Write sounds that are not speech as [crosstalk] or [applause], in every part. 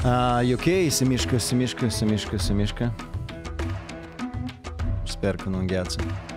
A, jokiejs į mišką, į mišką, į mišką, į mišką. Sperkinu getsą.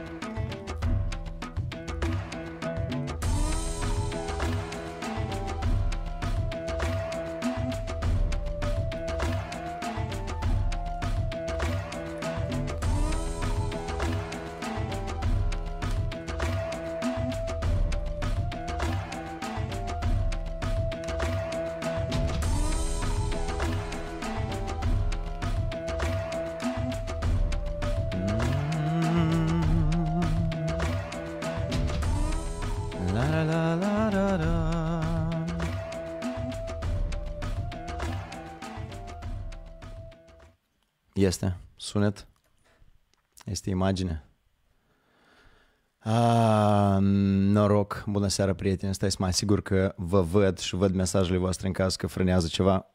Este sunet. Este imagine. Ah, noroc, bună seara prieteni, stai să mă asigur că vă văd și văd mesajele voastre în caz că frânează ceva.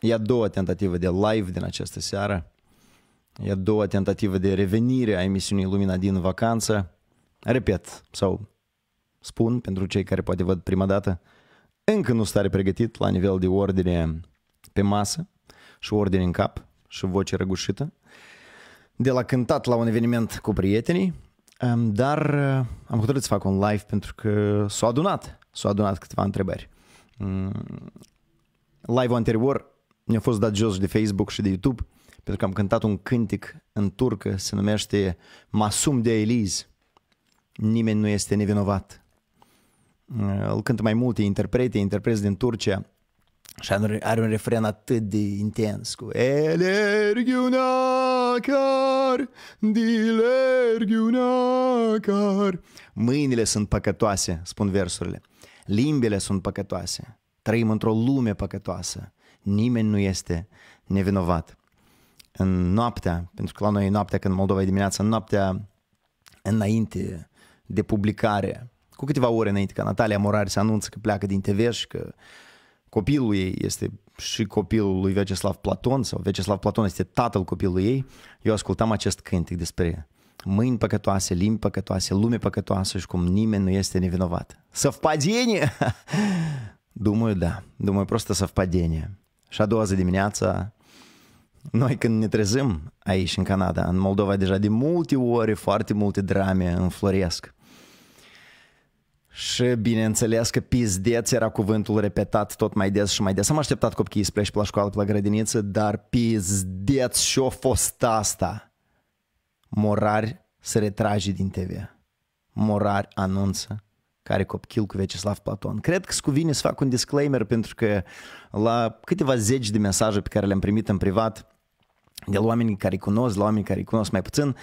E a doua tentativă de live din această seară. E a doua tentativă de revenire a emisiunii Lumina din vacanță. Repet, sau spun pentru cei care poate văd prima dată, încă nu stare pregătit la nivel de ordine pe masă și ordine în cap și voce răgușită. De la cântat la un eveniment cu prietenii, Em, dar eh, am hotărât să fac un live pentru că s-au adunat, s-au adunat câteva întrebări. Mm, Live-ul anterior mi-a fost dat jos de Facebook și de YouTube pentru că am cântat un cântec în turcă, se numește Masum de Eliz. Nimeni nu este nevinovat. Eh, Îl cântă mai multe interprete, interpreți din Turcia și are are un refren atât de intens cu Elergiunakar, dilergiunakar Mâinile sunt păcătoase, spun versurile. Limbile sunt păcătoase. Trăim într-o lume păcătoasă. Nimeni nu este nevinovat. În noaptea, pentru că la noi e noaptea când Moldova e dimineața, în noaptea înainte de publicare, cu câteva ore înainte ca Natalia Morari să anunță că pleacă din TV și că copilul ei este și copilul lui Vyacheslav Platon sau Vyacheslav Platon este tatăl copilului ei, eu ascultam acest cântec despre mâini păcătoase, limbi păcătoase, lume păcătoasă și cum nimeni nu este nevinovat. Совпадение? Думаю, да. [laughs] Думаю, просто совпадение. Și a doua zi dimineața, noi când ne trezim aici în Canada, în Moldova deja de multe ori foarte multe drame înfloresc. Și bineînțeles că pizdeț era cuvântul repetat tot mai des și mai des. Am așteptat copiii să plece pe la școală, pe la grădiniță, dar pizdeț și-a fost asta. Morari se retrage din TV. Morari anunță care copil cu Vyacheslav Platon. Cred că îți cuvine să fac un disclaimer pentru că la câteva zeci de mesaje pe care le-am primit în privat de la oameni care îi cunosc, la oameni care îi cunosc mai puțin,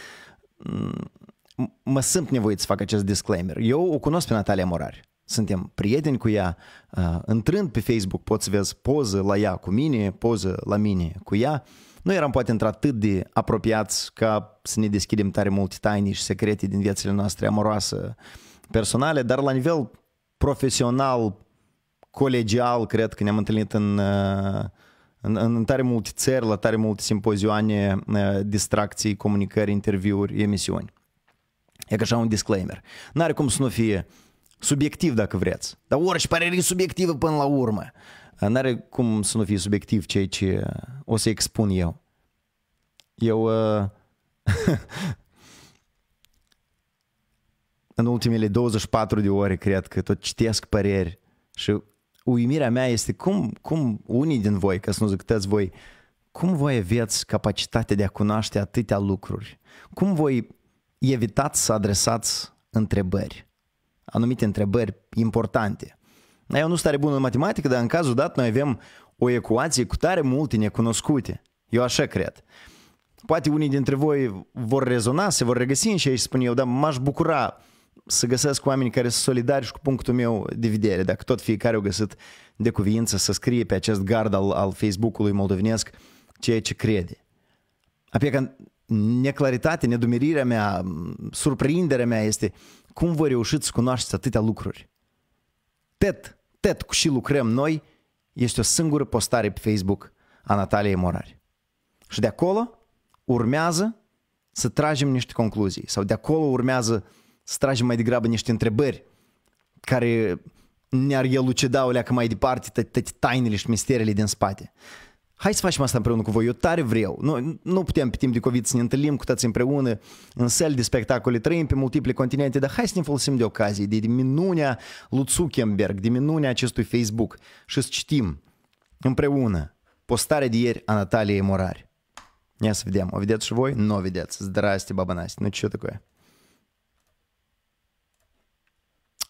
mă simt nevoit să fac acest disclaimer. Eu o cunosc pe Natalia Morari. Suntem prieteni cu ea. Uh, Intrând pe Facebook poți să vezi poză la ea cu mine, poză la mine cu ea. Nu eram poate într-atât de apropiați ca să ne deschidem tare multe taine și secrete din viețile noastre amoroase personale, dar la nivel profesional, colegial, cred că ne-am întâlnit în, uh, în, în tare multe țări, la tare multe simpozioane, uh, distracții, comunicări, interviuri, emisiuni. E ca așa un disclaimer. N-are cum să nu fie subiectiv dacă vreți. Dar orice părere e subiectivă până la urmă. N-are cum să nu fie subiectiv ceea ce o să expun eu. Eu uh, în ultimele 24 de ore cred că tot citesc păreri și uimirea mea este cum, cum unii din voi, ca să nu zic toți voi, cum voi aveți capacitatea de a cunoaște atâtea lucruri? Cum voi evitați să adresați întrebări, anumite întrebări importante. Eu nu sunt tare bun în matematică, dar în cazul dat noi avem o ecuație cu tare multe necunoscute. Eu așa cred. Poate unii dintre voi vor rezona, se vor regăsi în ce spun eu, dar m-aș bucura să găsesc oameni care sunt solidari și cu punctul meu de vedere. Dacă tot fiecare au găsit de cuvință să scrie pe acest gard al, al Facebook-ului moldovenesc ceea ce crede. Apoi că neclaritate, nedumerirea mea, surprinderea mea este cum voi reușiți să cunoașteți atâtea lucruri. Tet, tet cu și lucrăm noi, este o singură postare pe Facebook a Nataliei Morari. Și de acolo urmează să tragem niște concluzii sau de acolo urmează să tragem mai degrabă niște întrebări care ne-ar elucida o leacă mai departe toate tainele și misterele din spate Hai să facem asta împreună cu voi, eu tare vreau. Nu, nu putem pe timp de COVID să ne întâlnim cu toți împreună în sel de spectacole, trăim pe multiple continente, dar hai să ne folosim de ocazie, de minunea lui Zuckerberg, de minunea acestui Facebook și să citim împreună postarea de ieri a Nataliei Morari. Ia să vedem, o vedeți și voi? Nu o vedeți. Zdraste, baba Настя. Ну, что такое?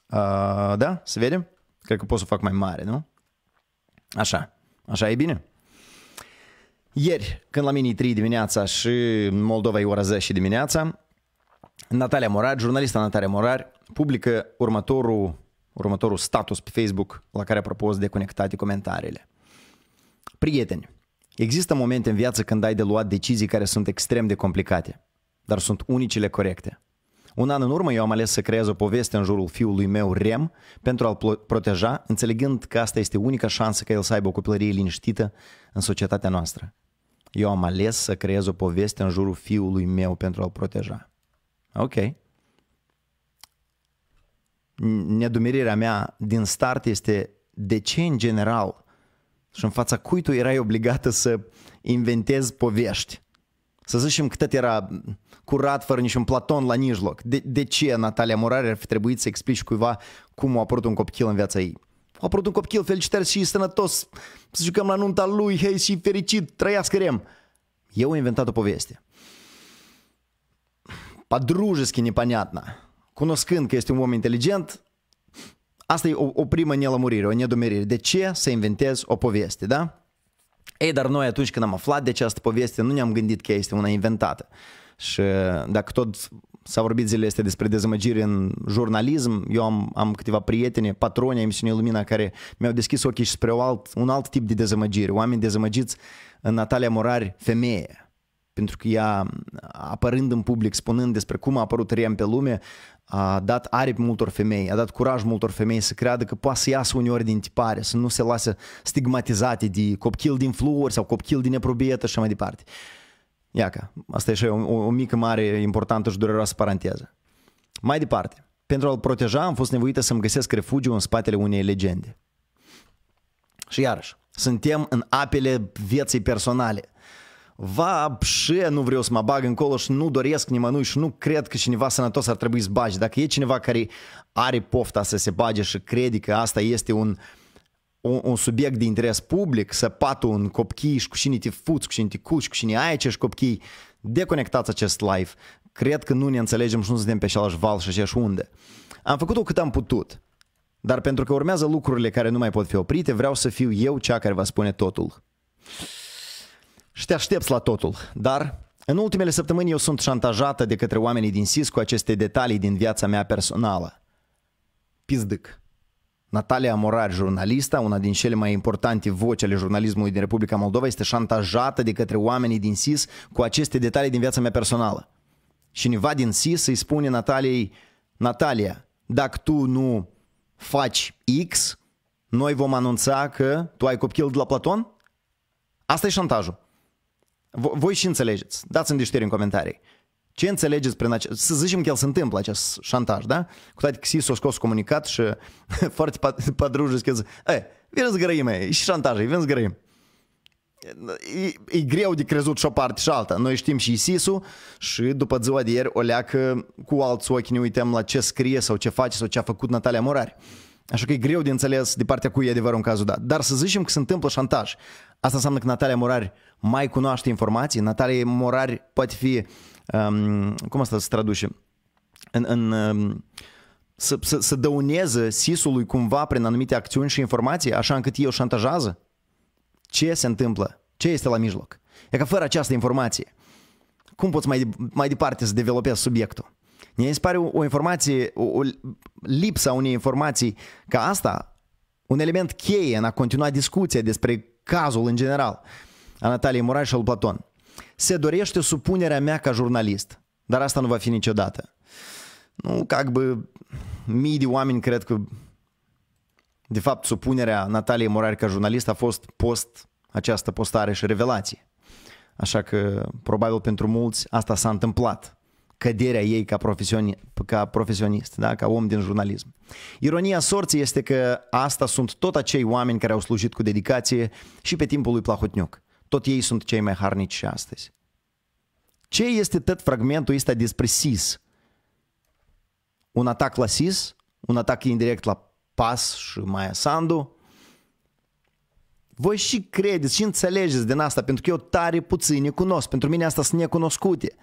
Uh, da? Să vedem? Cred că pot să fac mai mare, nu? Așa. Așa e bine? Ieri, când la mine 3 dimineața și în Moldova e ora 10 dimineața, Natalia Morar, jurnalista Natalia Morar, publică următorul, următorul status pe Facebook la care propus de conectate comentariile. Prieteni, există momente în viață când ai de luat decizii care sunt extrem de complicate, dar sunt unicile corecte. Un an în urmă eu am ales să creez o poveste în jurul fiului meu, Rem, pentru a-l proteja, înțelegând că asta este unica șansă ca el să aibă o copilărie liniștită în societatea noastră. Eu am ales să creez o poveste în jurul fiului meu pentru a-l proteja. Ok. Nedumerirea mea din start este de ce în general și în fața cui tu erai obligată să inventezi povești. Să zicem că tot era curat, fără niciun platon la mijloc. De, de ce Natalia Morare ar fi trebuit să explici cuiva cum a apărut un copil în viața ei? A apărut un copil, felicitări și sănătos, să jucăm la nunta lui, hei și fericit, trăiască rem. Eu am inventat o poveste. Подружески непонятно. Cunoscând că este un om inteligent, asta e o, o primă nelămurire, o nedumerire. De ce să inventez o poveste, da? Ei, dar noi atunci când am aflat de această poveste, nu ne-am gândit că este una inventată. Și dacă tot s-a vorbit zilele astea despre dezamăgiri în jurnalism, eu am, am câteva prieteni, patroni ai emisiunii Lumina, care mi-au deschis ochii și spre un alt, un alt tip de dezamăgiri. Oameni dezamăgiți în Natalia Morari, femeie. Pentru că ea, apărând în public, spunând despre cum a apărut Rem pe lume, a dat aripi multor femei, a dat curaj multor femei să creadă că poate să iasă uneori din tipare, să nu se lasă stigmatizate de copil din flori sau copil din neprobietă și așa mai departe. Iaca, asta e și o, o mică, mare, importantă și dureroasă paranteză. Mai departe, pentru a-l proteja am fost nevoită să-mi găsesc refugiu în spatele unei legende. Și iarăși, suntem în apele vieții personale. Vapșe nu vreau să mă bag încolo și nu doresc nimănui și nu cred că cineva sănătos ar trebui să bage. Dacă e cineva care are pofta să se bage și crede că asta este un, un, un subiect de interes public, să patu un copchii și cu cine te fuți, cu cine te cuci, cu cine ai acești copchii, deconectați acest live. Cred că nu ne înțelegem și nu suntem pe același val și aceeași unde. Am făcut-o cât am putut. Dar pentru că urmează lucrurile care nu mai pot fi oprite, vreau să fiu eu cea care va spune totul. Și te aștepți la totul. Dar în ultimele săptămâni eu sunt șantajată de către oamenii din SIS cu aceste detalii din viața mea personală. Pizdâc. Natalia Morar, jurnalista, una din cele mai importante voci ale jurnalismului din Republica Moldova, este șantajată de către oamenii din SIS cu aceste detalii din viața mea personală. Și cineva din SIS îi spune Nataliei, Natalia, dacă tu nu faci X, noi vom anunța că tu ai copil de la Platon? Asta e șantajul. Voi și înțelegeți. Dați-mi deșteri în comentarii. Ce înțelegeți prin acest... Să zicem că el se întâmplă acest șantaj, da? Cu toate că SIS a scos comunicat și [laughs] foarte padrujă că zic, e, vine să grăim, e și șantaj, vine să grăim. E, e greu de crezut și o parte și alta. Noi știm și SIS-ul și după ziua de ieri o leacă cu alți ochi ne uităm la ce scrie sau ce face sau ce a făcut Natalia Morari. Așa că e greu de înțeles de partea cui e adevărul în cazul dat. Dar să zicem că se întâmplă șantaj. Asta înseamnă că Natalia Morari mai cunoaște informații. Natalia Morari poate fi, um, cum asta se traduce? În, în, um, să, să, să dăuneze SIS-ului cumva prin anumite acțiuni și informații, așa încât ei o șantajează? Ce se întâmplă? Ce este la mijloc? E că fără această informație, cum poți mai, mai departe să developezi subiectul? Mi se pare o, o informație, o, o lipsa unei informații ca asta, un element cheie în a continua discuția despre cazul în general a Nataliei Murai și al Platon. Se dorește supunerea mea ca jurnalist, dar asta nu va fi niciodată. Nu, ca bă, mii de oameni cred că de fapt supunerea Nataliei Morari ca jurnalist a fost post această postare și revelație. Așa că probabil pentru mulți asta s-a întâmplat căderea ei ca, profesioni, ca profesionist, da? ca om din jurnalism. Ironia sorții este că asta sunt tot acei oameni care au slujit cu dedicație și pe timpul lui Plahotniuc. Tot ei sunt cei mai harnici și astăzi. Ce este tot fragmentul ăsta despre SIS? Un atac la SIS, un atac indirect la PAS și Maia Sandu. Voi și credeți și înțelegeți din asta, pentru că eu tare puțin cunosc. Pentru mine asta sunt necunoscute.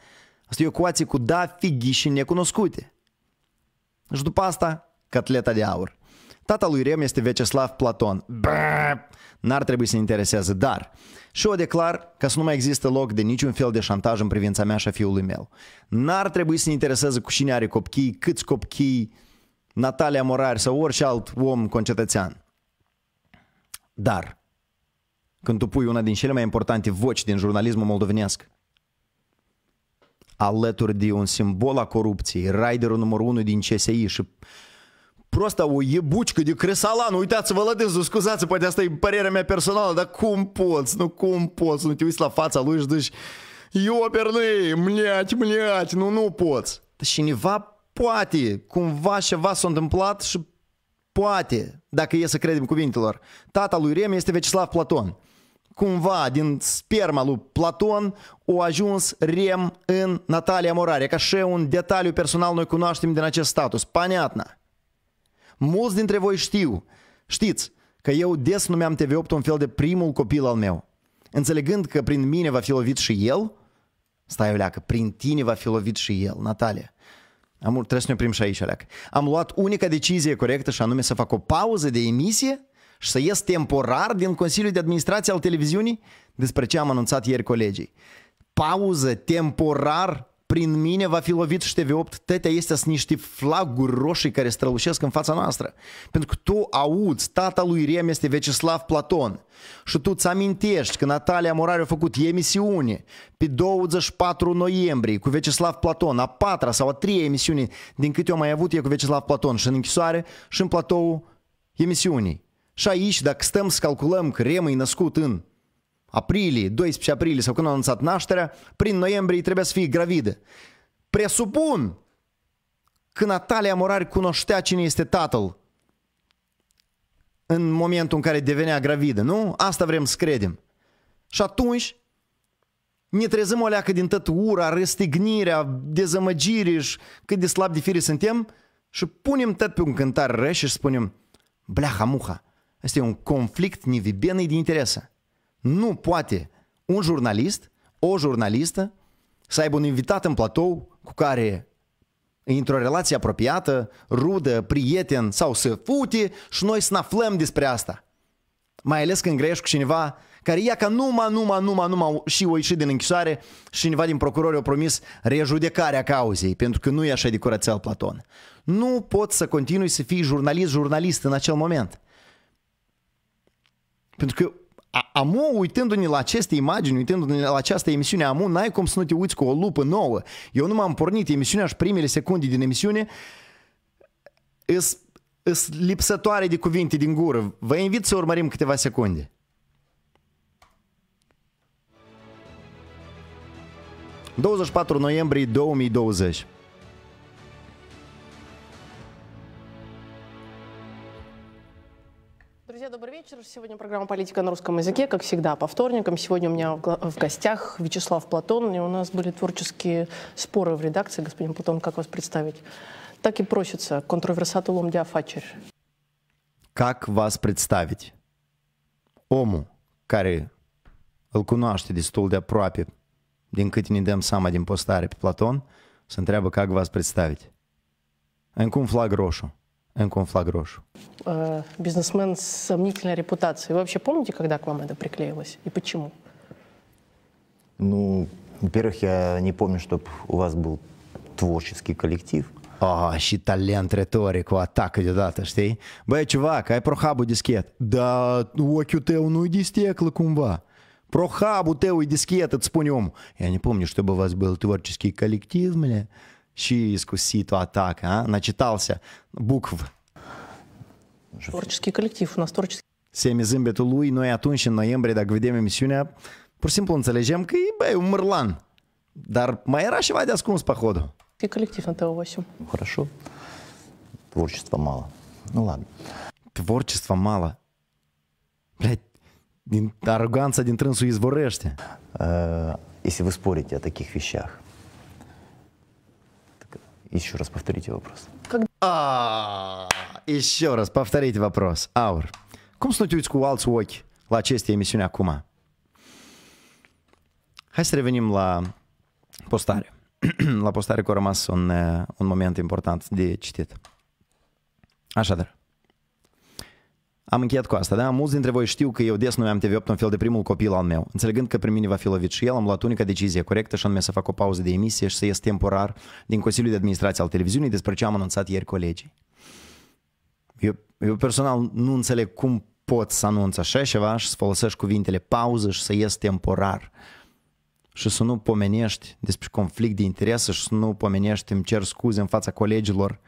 Asta e o ecuație cu da, fighi și necunoscute. Și după asta, catleta de aur. Tata lui Rem este Veceslav Platon. Bă, n-ar trebui să intereseze, dar și o declar că să nu mai există loc de niciun fel de șantaj în privința mea și a fiului meu. N-ar trebui să ne intereseze cu cine are copii, câți copii, Natalia Morari sau orice alt om concetățean. Dar, când tu pui una din cele mai importante voci din jurnalismul moldovenesc, alături de un simbol a corupției, raiderul numărul unu din CSI și Просто o iebucică de cresalan, uitați-vă la dânsul, scuzați, poate asta e părerea mea personală, dar cum poți, nu cum poți, nu te uiți la fața lui și zici, Ioperlei, mliați, mliați, nu, nu poți. Dar cineva poate, cumva ceva s-a întâmplat și poate, dacă e să credem cuvintelor. Tata lui Rem este Vecislav Platon. Cumva, din sperma lui Platon, a ajuns Rem în Natalia Morare, ca și un detaliu personal noi cunoaștem din acest status. Понятно. Mulți dintre voi știu, știți, că eu des numeam TV8 un fel de primul copil al meu. Înțelegând că prin mine va fi lovit și el, stai leacă, prin tine va fi lovit și el, Natalia. Am, trebuie să ne oprim și aici, leacă. Am luat unica decizie corectă și anume să fac o pauză de emisie și să ies temporar din Consiliul de Administrație al televiziunii despre ce am anunțat ieri colegii. Pauză temporar prin mine va fi lovit și TV8, tătea este sunt niște flaguri roșii care strălușesc în fața noastră. Pentru că tu auzi, tata lui Rem este Vecislav Platon și tu îți amintești că Natalia Morare a făcut emisiune pe 24 noiembrie cu Vecislav Platon, a patra sau a treia emisiune din câte eu mai avut e cu Vecislav Platon și în închisoare și în platou emisiunii. Și aici, dacă stăm să calculăm că Rem e născut în aprilie, 12 aprilie sau când a anunțat nașterea, prin noiembrie trebuie să fie gravidă. Presupun că Natalia Morari cunoștea cine este tatăl în momentul în care devenea gravidă, nu? Asta vrem să credem. Și atunci ne trezăm o leacă din tot ura, răstignirea, dezamăgire și cât de slab de fire suntem și punem tot pe un cântar rău și spunem bleaha muha, este un conflict nevibenei de interese. Nu poate un jurnalist, o jurnalistă, să aibă un invitat în platou cu care într-o relație apropiată, rudă, prieten sau să fute și noi să ne aflăm despre asta. Mai ales când grești cu cineva care ia ca numai, numai, numai, numai și o ieși din închisoare și cineva din procurori a promis rejudecarea cauzei, pentru că nu e așa de curățel Platon. Nu poți să continui să fii jurnalist-jurnalist în acel moment. Pentru că Amu, uitându-ne la aceste imagini, uitându-ne la această emisiune, Amu, n-ai cum să nu te uiți cu o lupă nouă. Eu nu m-am pornit emisiunea și primele secunde din emisiune îs lipsătoare de cuvinte din gură. Vă invit să urmărim câteva secunde. ...24 noiembrie 2020. Вечер. Сегодня программа «Политика на русском языке», как всегда, по вторникам. Сегодня у меня в гостях Вячеслав Платон, и у нас были творческие споры в редакции. Господин Платон, как вас представить? Так и просится, контроверсатулум диафачер. Как вас представить? Ому, îl cunoaște destul de aproape, din câte ne dăm seama din postare pe Platon, întreabă как вас представить. Încă un flag. Flag roșu. Бизнесмен с сомнительной репутацией. Вы вообще помните, когда к вам это приклеилось? И почему? Ну, во-первых, я не помню, чтобы у вас был tvorческий коллектив. Ah, și talent retoric cu atacă deodată, știi? Băi, чувак, ai prohabul dischet. Da, ochiul tău nu-i de sticlă cumva. Прохабу e dischet, îți spune omul. Я не помню, чтобы у вас был творческий коллектив, бля și искусит атака, а? начитался букв. Творческий коллектив, у нас творческий. Semi zâmbetul lui, noi atunci, în noiembrie, dacă vedem emisiunea, pur și simplu înțelegem că e, băi, un mărlan. Dar mai era ceva de ascuns pe hodul. И коллектив на ТО-8. Хорошо. Творчества мало. Ну ладно. Творчества мало. Блядь, din aroganța din trânsul izvorăște. Э, Если вы спорите о таких вещах, так, еще раз повторите вопрос. A, еще раз, повторите вопрос. Aur, cum să nu te uiți cu alți ochi la aceste emisiuni acum? Hai să revenim la postare. [clears throat] la postare că a rămas un, uh, un moment important de citit. Așadar, am încheiat cu asta, da? Mulți dintre voi știu că eu des numeam TV8 un fel de primul copil al meu. Înțelegând că prin mine va fi lovit și el, am luat unica decizie corectă și anume să fac o pauză de emisie și să ies temporar din Consiliul de Administrație al televiziunii despre ce am anunțat ieri colegii. Eu, eu personal nu înțeleg cum pot să anunț așa ceva și să folosești cuvintele pauză și să ies temporar și să nu pomenești despre conflict de interese și să nu pomenești, îmi cer scuze în fața colegilor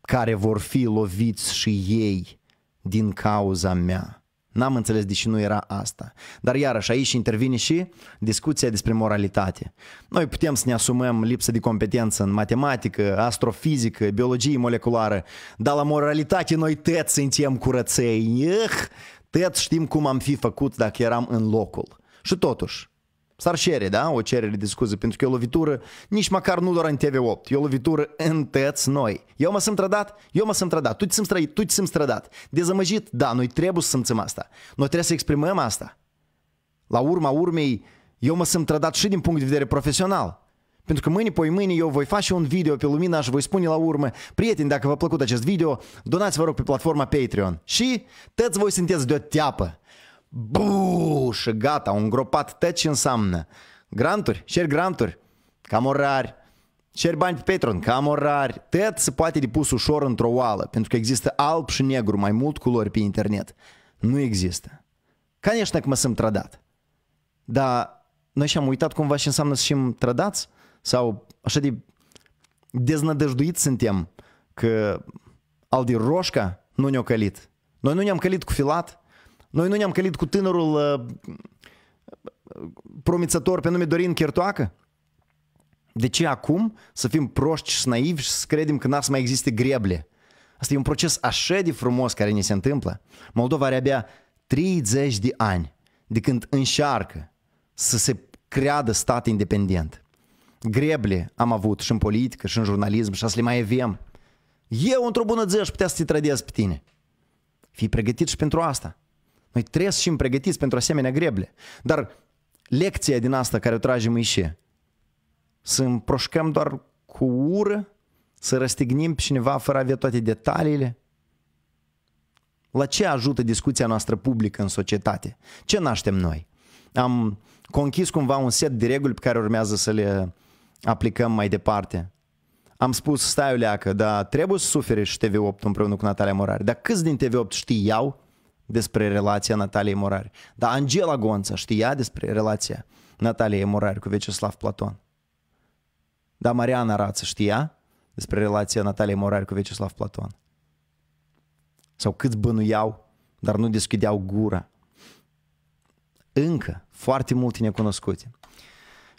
care vor fi loviți și ei din cauza mea. N-am înțeles de ce nu era asta. Dar iarăși aici intervine și discuția despre moralitate. Noi putem să ne asumăm lipsă de competență în matematică, astrofizică, biologie moleculară, dar la moralitate noi tăt suntem curăței. Eh, tăt știm cum am fi făcut dacă eram în locul. Și totuși, S-ar cere, da? O cerere de scuze, pentru că e o lovitură nici măcar nu doar în TV8, e o lovitură în tăți noi. Eu mă sunt trădat? Eu mă sunt trădat. Tu ți sunt trăit, tu ți sunt trădat. Dezamăgit? Da, noi trebuie să simțim asta. Noi trebuie să exprimăm asta. La urma urmei, eu mă sunt trădat și din punct de vedere profesional. Pentru că mâine, poi mâine eu voi face un video pe Lumina și voi spune la urmă, prieteni, dacă v-a plăcut acest video, donați vă rog pe platforma Patreon. Și toți voi sunteți de o teapă Bu, și gata, au îngropat tot ce înseamnă. Granturi, cer granturi, cam orari, cer bani pe Patreon, cam orari. Tot se poate de pus ușor într-o oală, pentru că există alb și negru, mai mult culori pe internet. Nu există. Конечно, că mă sunt trădat. Dar noi și-am uitat cumva ce înseamnă să fim trădați? Sau așa de deznădăjduit suntem că al de roșca nu ne-a călit. Noi nu ne-am călit cu filat, noi nu ne-am călit cu tânărul uh, promițător pe nume Dorin Chertoacă? De ce acum să fim proști și naivi și să credem că n-ar să mai existe greble? Asta e un proces așa de frumos care ne se întâmplă. Moldova are abia 30 de ani de când înșarcă să se creadă stat independent. Greble am avut și în politică și în jurnalism și să le mai avem. Eu, într-o bună zi, aș putea să te trădez pe tine. Fii pregătit și pentru asta. Noi trebuie să fim pregătiți pentru asemenea greble. Dar lecția din asta care o tragem e și să împroșcăm doar cu ură, să răstignim pe cineva fără a avea toate detaliile? La ce ajută discuția noastră publică în societate? Ce naștem noi? Am conchis cumva un set de reguli pe care urmează să le aplicăm mai departe. Am spus, stai o leacă, dar trebuie să suferi și TV8 împreună cu Natalia Morari. Dar câți din TV8 știau despre relația Nataliei Morari. Dar Angela Gonța știa despre relația Nataliei Morari cu Vecislav Platon. Dar Mariana Rață știa despre relația Nataliei Morari cu Vecislav Platon. Sau câți bănuiau, dar nu deschideau gura. Încă foarte multe necunoscute.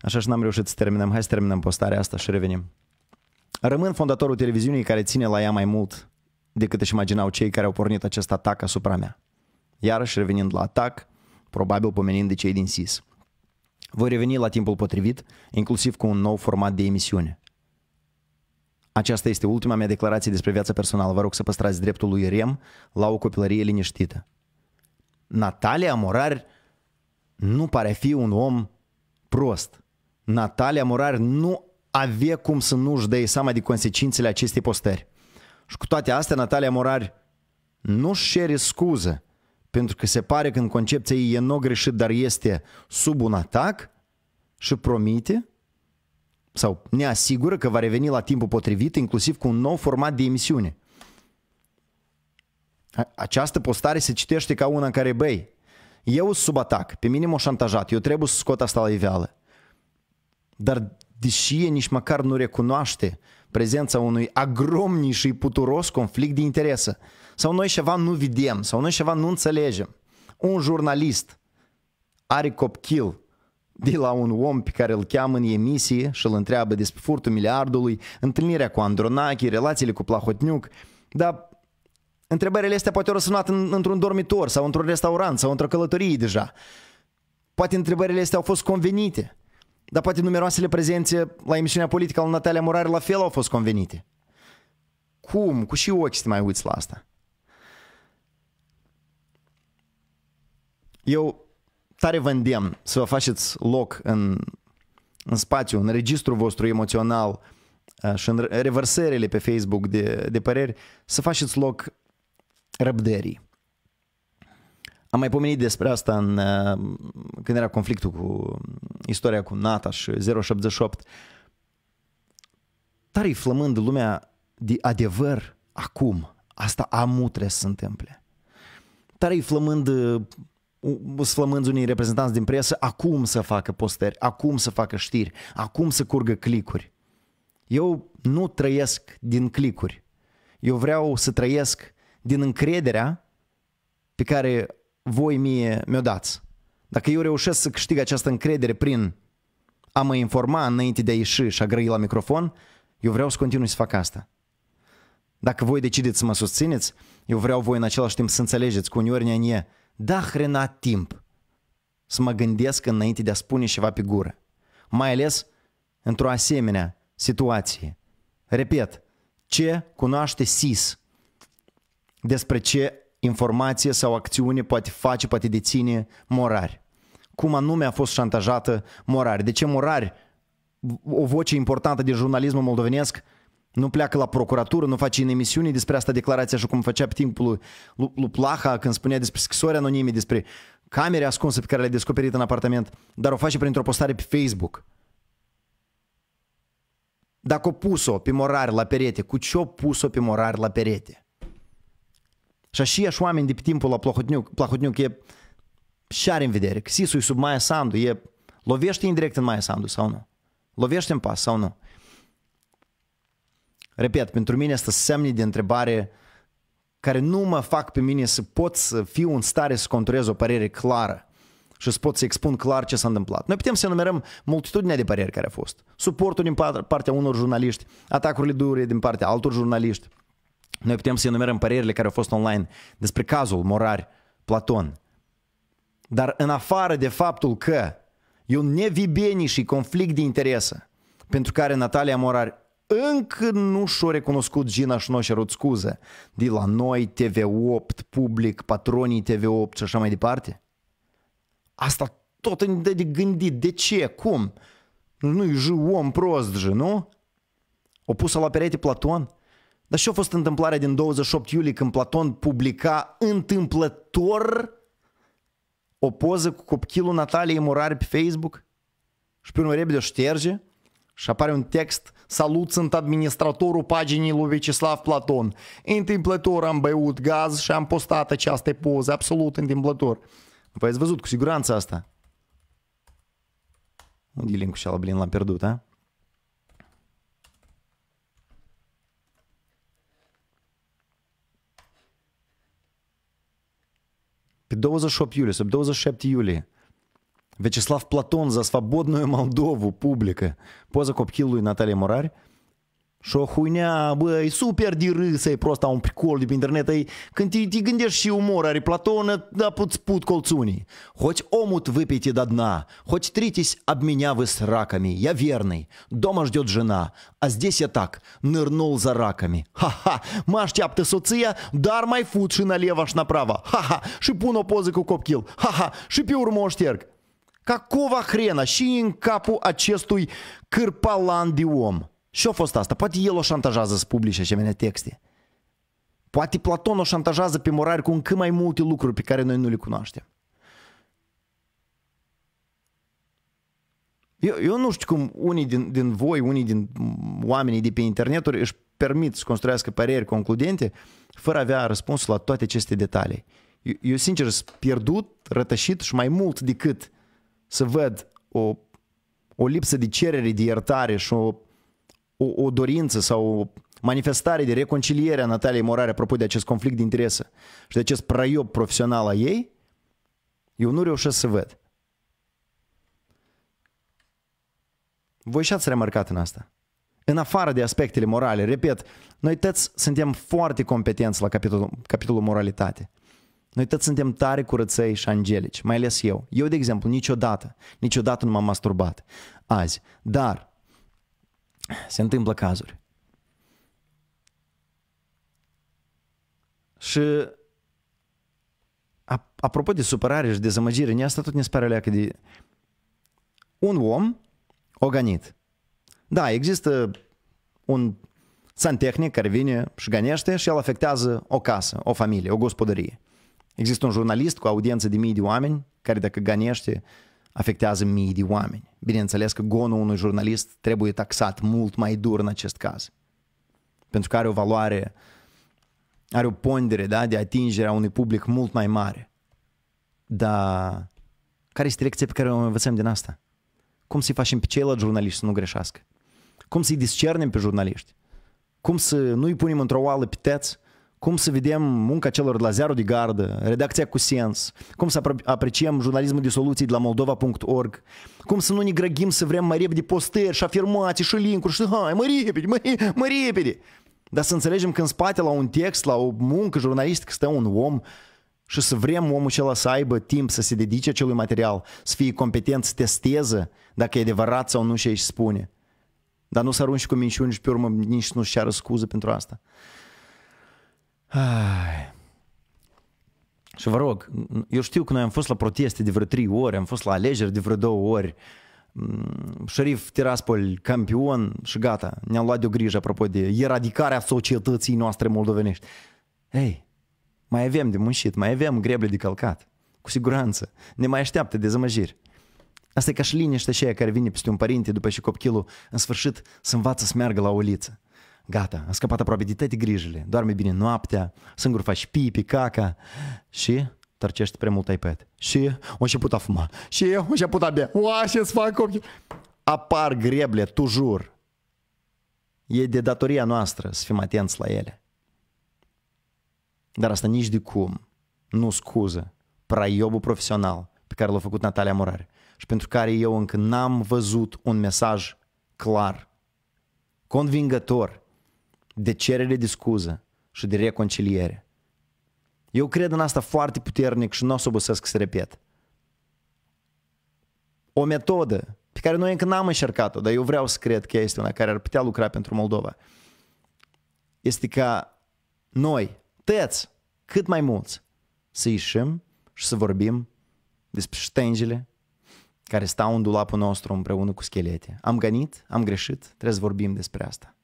Așa și n-am reușit să terminăm. Hai să terminăm postarea asta și revenim. Rămân fondatorul televiziunii care ține la ea mai mult decât își imaginau cei care au pornit acest atac asupra mea. Iarăși revenind la atac, probabil pomenind de cei din SIS. Voi reveni la timpul potrivit, inclusiv cu un nou format de emisiune. Aceasta este ultima mea declarație despre viața personală. Vă rog să păstrați dreptul lui Rem la o copilărie liniștită. Natalia Morar nu pare fi un om prost. Natalia Morar nu avea cum să nu-și dea seama de consecințele acestei postări. Și cu toate astea, Natalia Morar nu-și cere scuză pentru că se pare că în concepția ei e nu greșit, dar este sub un atac și promite sau ne asigură că va reveni la timpul potrivit, inclusiv cu un nou format de emisiune. Această postare se citește ca una în care, băi, eu sunt sub atac, pe mine m-a șantajat, eu trebuie să scot asta la iveală. Dar deși e nici măcar nu recunoaște prezența unui agromni și puturos conflict de interese, sau noi ceva nu vedem, sau noi ceva nu înțelegem. Un jurnalist are copchil de la un om pe care îl cheamă în emisie și îl întreabă despre furtul miliardului, întâlnirea cu Andronache, relațiile cu Plahotniuc, dar Întrebările astea poate au răsunat în, într-un dormitor sau într-un restaurant sau într-o călătorie deja. Poate întrebările astea au fost convenite. Dar poate numeroasele prezențe la emisiunea politică al Natalia Morari la fel au fost convenite. Cum? Cu și ochi să te mai uiți la asta. Eu tare vă îndemn să vă faceți loc în, în spațiu, în registrul vostru emoțional uh, și în reversările pe Facebook de, de păreri, să faceți loc răbdării. Am mai pomenit despre asta în, uh, când era conflictul cu istoria cu Nata și 078. Tare flămând lumea de adevăr acum. Asta amu trebuie să se întâmple. Tare flămând sflămând unii reprezentanți din presă acum să facă postări, acum să facă știri, acum să curgă clicuri. Eu nu trăiesc din clicuri. Eu vreau să trăiesc din încrederea pe care voi mie mi-o dați. Dacă eu reușesc să câștig această încredere prin a mă informa înainte de a ieși și a grăi la microfon, eu vreau să continui să fac asta. Dacă voi decideți să mă susțineți, eu vreau voi în același timp să înțelegeți că uneori ne da hrena timp să mă gândesc înainte de a spune ceva pe gură. Mai ales într-o asemenea situație. Repet, ce cunoaște SIS despre ce informație sau acțiune poate face, poate deține morari. Cum anume a fost șantajată morari. De ce morari, o voce importantă de jurnalismul moldovenesc, nu pleacă la procuratură, nu face în emisiune despre asta declarația așa cum făcea pe timpul lui, lui Plaha când spunea despre scrisori anonime, despre camere ascunse pe care le-a descoperit în apartament, dar o face printr-o postare pe Facebook. Dacă o pus-o pe morari la perete, cu ce o pus-o pe morari la perete? Și așa oameni de pe timpul la Plahotniuc, Plahotniuc e și are în vedere că Sisu e sub Maia Sandu, e, lovește indirect în Maia Sandu sau nu? Lovește în pas sau nu? Repet, pentru mine asta semne de întrebare care nu mă fac pe mine să pot să fiu în stare să conturez o părere clară și să pot să expun clar ce s-a întâmplat. Noi putem să enumerăm multitudinea de păreri care au fost. Suportul din partea unor jurnaliști, atacurile dure din partea altor jurnaliști. Noi putem să enumerăm părerile care au fost online despre cazul Morari Platon. Dar în afară de faptul că e un nevibenie și conflict de interese pentru care Natalia Morari încă nu și-o recunoscut Gina și nu și-a scuze de la noi, TV8, public, patronii TV8 și așa mai departe? Asta tot îmi dă de gândit. De ce? Cum? Nu-i om prost, nu? O pusă la perete Platon? Dar și a fost întâmplarea din 28 iulie când Platon publica întâmplător o poză cu copilul Nataliei Morari pe Facebook? Și pe urmă repede o șterge și apare un text Salut, sunt administratorul paginii lui Vecislav Platon. Întâmplător am băut gaz și am postat această poză, absolut întâmplător. Păi ați văzut cu siguranță asta. Unde e link-ul și blin, l-am pierdut, a? Pe 28 iulie, sub 27 iulie, Вячеслав Платон за свободную Молдову, публика. Поза копхил Наталья Морарь. Что хуйня, băi, super de râs, e prost, un pricol de pe internet, e, când te, te gândești Платона, да пут спут колцуни. Хоть омут выпейте до дна, хоть тритесь об меня вы с раками, я верный, дома ждет жена, а здесь я так, нырнул за раками. Ха-ха, маш тяпты соция, дар май футши налево аж направо. Ха-ха, шипуно позыку копкил, ха-ха, шипи урмо Cacova hrena și în capul acestui cârpalan de om. Și-a fost asta? Poate el o șantajează să publice asemenea texte. Poate Platon o șantajează pe morari cu încă mai multe lucruri pe care noi nu le cunoaștem. Eu, eu nu știu cum unii din, din voi, unii din oamenii de pe interneturi își permit să construiască păreri concludente fără a avea răspunsul la toate aceste detalii. Eu, eu sincer, sunt pierdut, rătășit și mai mult decât să văd o, o lipsă de cerere de iertare și o, o, o dorință sau o manifestare de reconciliere a Nataliei Morare apropo de acest conflict de interese și de acest praiob profesional a ei, eu nu reușesc să văd. Voi și ați remarcat în asta. în afară de aspectele morale, repet, noi toți suntem foarte competenți la capitolul, capitolul moralitate. Noi toți suntem tare curăței și angelici, mai ales eu. Eu, de exemplu, niciodată, niciodată nu m-am masturbat azi. Dar se întâmplă cazuri. Și apropo de supărare și dezamăgire, asta tot ne spare leacă de un om oganit. Da, există un santehnic care vine și ganește și el afectează o casă, o familie, o gospodărie. Există un jurnalist cu audiență de mii de oameni care dacă ganește afectează mii de oameni. Bineînțeles că gonul unui jurnalist trebuie taxat mult mai dur în acest caz. Pentru că are o valoare, are o pondere da, de atingere a unui public mult mai mare. Dar care este lecția pe care o învățăm din asta? Cum să-i facem pe ceilalți jurnaliști să nu greșească? Cum să-i discernem pe jurnaliști? Cum să nu-i punem într-o oală pe teț? Cum să vedem munca celor de la Ziarul de Gardă, redacția cu sens? Cum să apreciem jurnalismul de soluții de la moldova.org? Cum să nu ne grăgim să vrem mai repede postări și afirmații și link-uri și hai, mai repede, mai, mai repede! Dar să înțelegem că în spate la un text, la o muncă jurnalistică stă un om și să vrem omul acela să aibă timp să se dedice acelui material, să fie competent să testeze dacă e adevărat sau nu și își spune. Dar nu să arunci cu minciuni și pe urmă nici nu-și ceară scuză pentru asta. Ai. Și vă rog, eu știu că noi am fost la proteste de vreo trei ori, am fost la alegeri de vreo două ori, mm, Șerif Tiraspol campion și gata, ne-am luat de o grijă apropo de eradicarea societății noastre moldovenești. Ei, mai avem de muncit, mai avem greble de călcat. Cu siguranță. Ne mai așteaptă dezamăgiri. Asta e ca și liniștea aceea care vine peste un părinte după ce copilul în sfârșit să învață să meargă la o uliță. Gata, a scăpat aproape de toate grijile. Doarme bine noaptea, singur faci pipi, caca și tărcești prea mult iPad. Și a început a fuma. Și a început a bea. Oa, ce să fac copil? Apar greble, tu jur. E de datoria noastră să fim atenți la ele. Dar asta nici de cum nu scuză praiobul profesional pe care l-a făcut Natalia Morare și pentru care eu încă n-am văzut un mesaj clar, convingător de cerere de scuză și de reconciliere. Eu cred în asta foarte puternic și nu o să obosesc să repet. O metodă pe care noi încă n-am încercat-o, dar eu vreau să cred că este una care ar putea lucra pentru Moldova, este ca noi, tăți, cât mai mulți, să ieșim și să vorbim despre ștengile care stau în dulapul nostru împreună cu schelete. Am gănit, am greșit, trebuie să vorbim despre asta.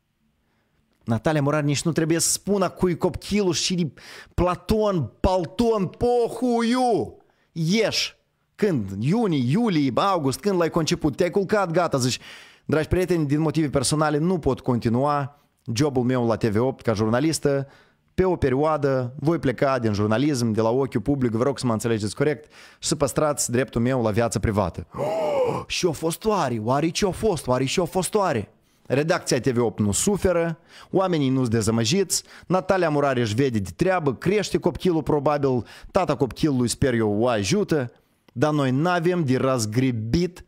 Natalia Morar nici nu trebuie să spună cui copchilul și Platon, Palton, pohuiu! Ieși! Când? Iunie, iulie, august, când l-ai conceput? Te-ai culcat, gata, zici, dragi prieteni, din motive personale nu pot continua jobul meu la TV8 ca jurnalistă, pe o perioadă voi pleca din jurnalism, de la ochiul public, vă rog să mă înțelegeți corect, și să păstrați dreptul meu la viață privată. Oh, și o fost oare, oare ce-o fost, oare și-o fost oare? Redacția TV8 nu suferă, oamenii nu-s dezamăgiți, Natalia Murare își vede de treabă, crește copilul probabil, tata copilului sper eu o ajută, dar noi n-avem de razgribit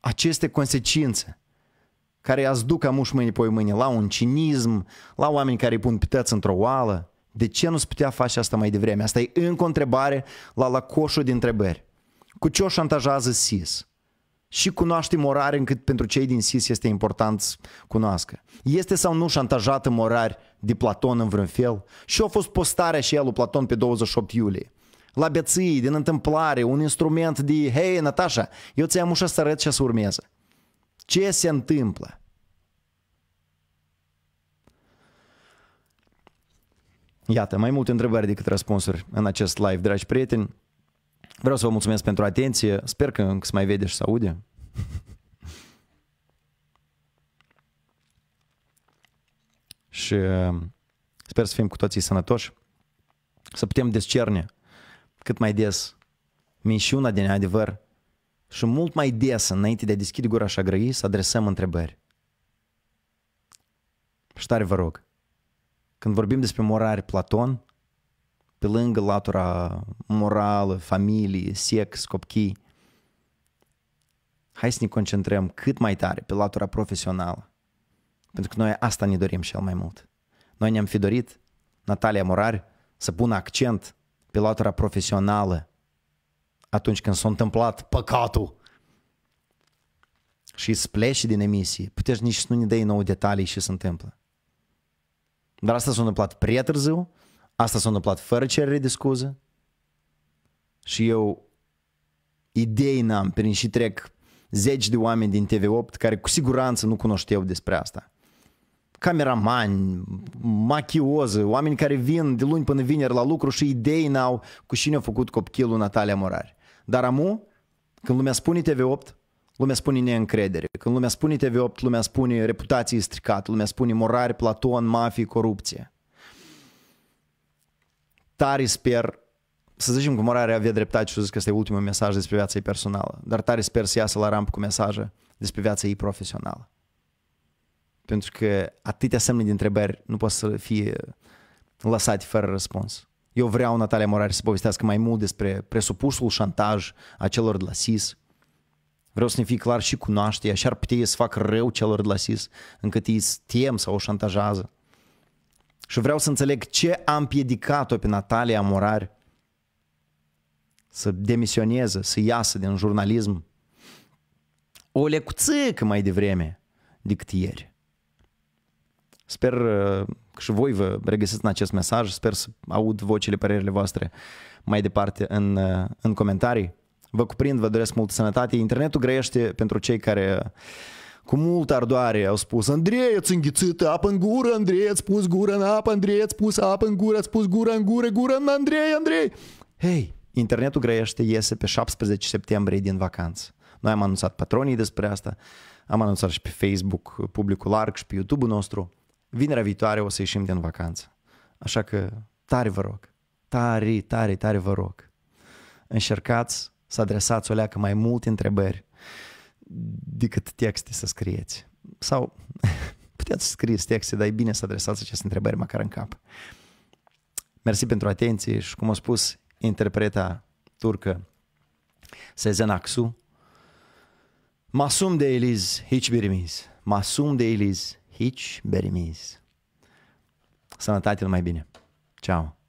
aceste consecințe care ați duc amuși mâine pe mâine la un cinism, la oameni care îi pun pități într-o oală. De ce nu se putea face asta mai devreme? Asta e încă o întrebare la, la coșul de întrebări. Cu ce o șantajează SIS? Și cunoaște morare încât pentru cei din SIS este important să cunoască. Este sau nu șantajată morari de Platon în vreun fel? Și a fost postarea și el lui Platon pe 28 iulie. La beții, din întâmplare, un instrument de, hei, Natasha, eu ți-am ușa să arăt ce să urmeze. Ce se întâmplă? Iată, mai multe întrebări decât răspunsuri în acest live, dragi prieteni. Vreau să vă mulțumesc pentru atenție. Sper că încă se mai vede și să aude. [laughs] și uh, sper să fim cu toții sănătoși, să putem descerne cât mai des minciuna din adevăr și mult mai des, înainte de a deschide gura și a grăi, să adresăm întrebări. Și tare vă rog, când vorbim despre morare Platon, pe lângă latura morală, familie, sex, copii, hai să ne concentrăm cât mai tare pe latura profesională. Pentru că noi asta ne dorim cel mai mult. Noi ne-am fi dorit, Natalia Morari, să pună accent pe latura profesională atunci când s-a întâmplat păcatul și să pleci din emisie. Puteți nici să nu ne dai nouă detalii ce se întâmplă. Dar asta s-a întâmplat prea târziu, asta s-a întâmplat fără cerere de scuză și eu idei n-am, prin și trec zeci de oameni din TV8 care cu siguranță nu cunoșteau despre asta. Cameramani, machioză, oameni care vin de luni până vineri la lucru și idei n-au cu cine a făcut copilul Natalia Morari. Dar amu, când lumea spune TV8, lumea spune neîncredere. Când lumea spune TV8, lumea spune reputație stricată, lumea spune morari, platon, mafie, corupție. Tare sper să zicem că Morare avea dreptate și să zic că este ultimul mesaj despre viața ei personală, dar tare sper să iasă la rampă cu mesaje despre viața ei profesională. Pentru că atâtea semne de întrebări nu pot să fie lăsate fără răspuns. Eu vreau Natalia Morare să povestească mai mult despre presupusul șantaj a celor de la SIS. Vreau să ne fie clar și cunoaște, așa ar putea să facă rău celor de la SIS, încât ei tem sau o șantajează. Și vreau să înțeleg ce a împiedicat-o pe Natalia Morari să demisioneze, să iasă din jurnalism o lecuțică mai devreme decât ieri. Sper uh, că și voi vă regăsiți în acest mesaj, sper să aud vocile, părerile voastre mai departe în, uh, în comentarii. Vă cuprind, vă doresc multă sănătate. Internetul grăiește pentru cei care cu multă ardoare au spus Andrei, ați înghițit apă în gură, Andrei, ați pus gură în apă, Andrei, ați pus apă în gură, ați pus gură în gură, gură în Andrei, Andrei. Hei, internetul grăiește iese pe 17 septembrie din vacanță. Noi am anunțat patronii despre asta, am anunțat și pe Facebook, publicul larg și pe YouTube-ul nostru. Vinerea viitoare o să ieșim din vacanță. Așa că tare vă rog, tare, tare, tare vă rog, încercați să adresați o leacă mai multe întrebări decât texte să scrieți. Sau [laughs] puteți să scrieți texte, dar e bine să adresați aceste întrebări măcar în cap. Mersi pentru atenție și, cum am spus, interpreta turcă Sezen Aksu. Masum değiliz hiçbirimiz. Masum değiliz hiçbirimiz. Sănătate mai bine. Ciao.